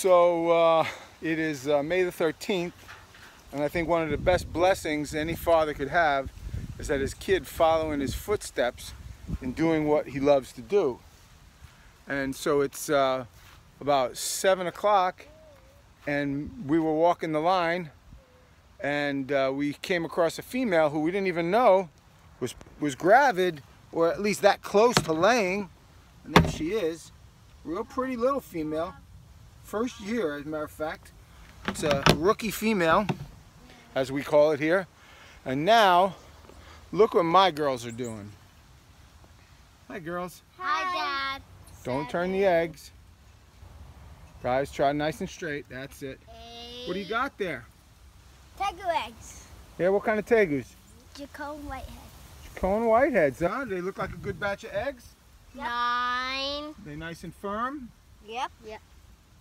So uh, it is uh, May the 13th, and I think one of the best blessings any father could have is that his kid following his footsteps and doing what he loves to do. And so it's uh, about 7 o'clock, and we were walking the line, and uh, we came across a female who we didn't even know was, was gravid, or at least that close to laying. And there she is. Real pretty little female. First year, as a matter of fact. It's a rookie female, as we call it here. And now, look what my girls are doing. Hi, girls. Hi, Dad. Don't turn the eggs. Guys, try nice and straight. That's it. What do you got there? Tegu eggs. Yeah, what kind of tegus? Chacoan whiteheads. Cone whiteheads, huh? They look like a good batch of eggs. Yep. Nine. They nice and firm. Yep. Yep.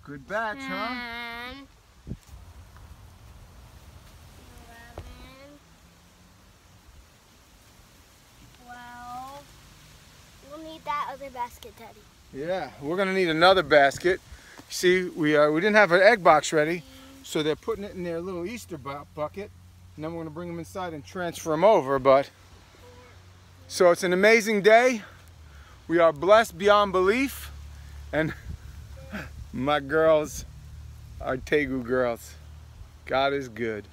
Good batch, huh? Ten. Eleven. Twelve. We'll need that other basket, Teddy. Yeah, we're gonna need another basket. See, we uh, we didn't have an egg box ready, so they're putting it in their little Easter bu bucket, and then we're gonna bring them inside and transfer them over. But so it's an amazing day. We are blessed beyond belief, and my girls are Tegu girls. God is good.